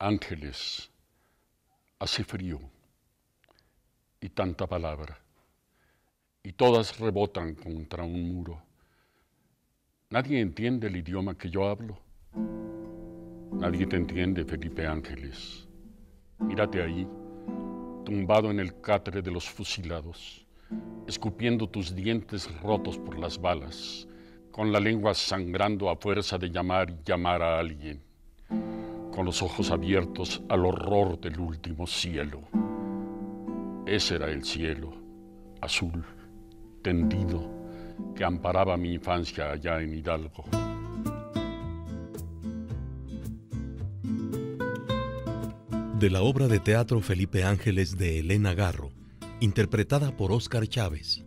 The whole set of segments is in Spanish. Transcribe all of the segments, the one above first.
Ángeles, hace frío y tanta palabra, y todas rebotan contra un muro. Nadie entiende el idioma que yo hablo. Nadie te entiende, Felipe Ángeles. Mírate ahí, tumbado en el catre de los fusilados, escupiendo tus dientes rotos por las balas, con la lengua sangrando a fuerza de llamar y llamar a alguien con los ojos abiertos al horror del último cielo. Ese era el cielo, azul, tendido, que amparaba mi infancia allá en Hidalgo. De la obra de teatro Felipe Ángeles de Elena Garro, interpretada por Óscar Chávez.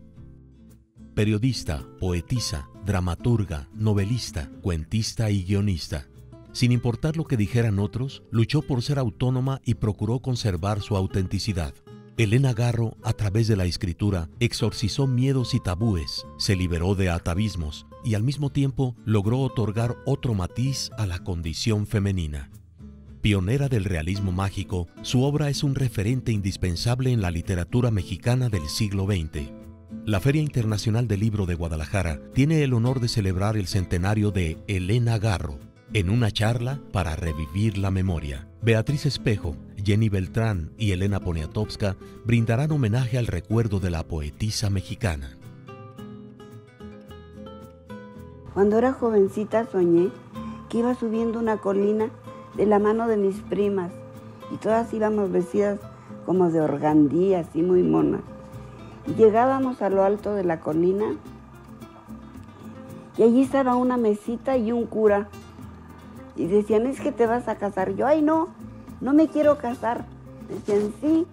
Periodista, poetisa, dramaturga, novelista, cuentista y guionista sin importar lo que dijeran otros, luchó por ser autónoma y procuró conservar su autenticidad. Elena Garro, a través de la escritura, exorcizó miedos y tabúes, se liberó de atavismos y al mismo tiempo logró otorgar otro matiz a la condición femenina. Pionera del realismo mágico, su obra es un referente indispensable en la literatura mexicana del siglo XX. La Feria Internacional del Libro de Guadalajara tiene el honor de celebrar el centenario de Elena Garro, en una charla para revivir la memoria, Beatriz Espejo, Jenny Beltrán y Elena Poniatowska brindarán homenaje al recuerdo de la poetisa mexicana. Cuando era jovencita soñé que iba subiendo una colina de la mano de mis primas y todas íbamos vestidas como de organdías y muy monas. Llegábamos a lo alto de la colina y allí estaba una mesita y un cura y decían, es que te vas a casar. Yo, ay, no, no me quiero casar. Decían, sí,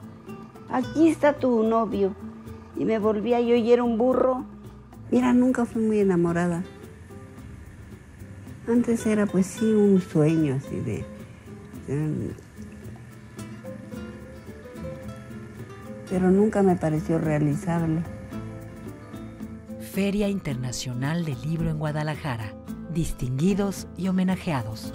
aquí está tu novio. Y me volvía yo y era un burro. Mira, nunca fui muy enamorada. Antes era pues sí un sueño así de... Pero nunca me pareció realizable. Feria Internacional del Libro en Guadalajara distinguidos y homenajeados.